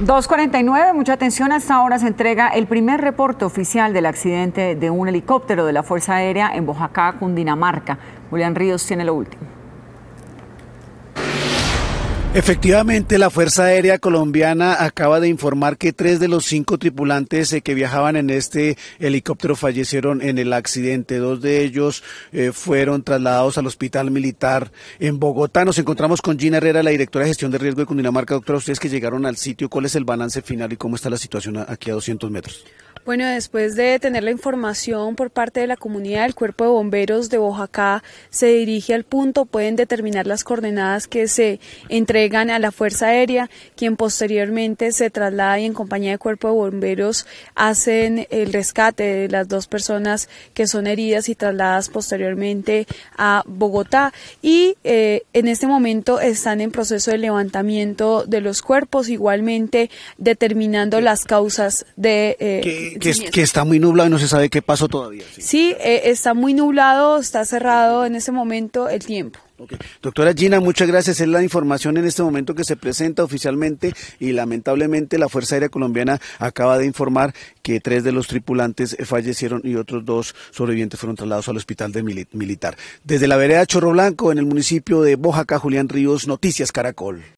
2.49, mucha atención. Hasta ahora se entrega el primer reporte oficial del accidente de un helicóptero de la Fuerza Aérea en Bojacá, Cundinamarca. Julián Ríos tiene lo último. Efectivamente, la Fuerza Aérea Colombiana acaba de informar que tres de los cinco tripulantes eh, que viajaban en este helicóptero fallecieron en el accidente. Dos de ellos eh, fueron trasladados al Hospital Militar en Bogotá. Nos encontramos con Gina Herrera, la directora de gestión de riesgo de Cundinamarca. Doctora, ustedes que llegaron al sitio, ¿cuál es el balance final y cómo está la situación aquí a 200 metros? Bueno, después de tener la información por parte de la comunidad, el Cuerpo de Bomberos de Oaxaca se dirige al punto, pueden determinar las coordenadas que se entregan a la Fuerza Aérea, quien posteriormente se traslada y en compañía del Cuerpo de Bomberos hacen el rescate de las dos personas que son heridas y trasladadas posteriormente a Bogotá. Y eh, en este momento están en proceso de levantamiento de los cuerpos, igualmente determinando las causas de... Eh, que, está muy nublado y no se sabe qué pasó todavía. Sí, eh, está muy nublado, está cerrado en ese momento el tiempo. Doctora Gina, muchas gracias. Es la información en este momento que se presenta oficialmente y lamentablemente la Fuerza Aérea Colombiana acaba de informar que tres de los tripulantes fallecieron y otros dos sobrevivientes fueron trasladados al hospital de militar. Desde la vereda Chorro Blanco, en el municipio de Bojaca, Julián Ríos, Noticias Caracol.